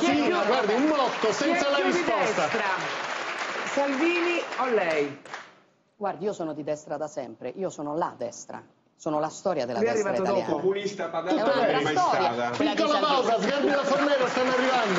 Sì, più- guardi, un motto, senza la risposta. Salvini o lei? Guardi, io sono di destra da sempre, io sono la destra, sono la storia della Lui è arrivato dopo. italiana. Populista È pagata un'altra mai storia. Piccola pausa, Sgarbi da Fornero stanno arrivando.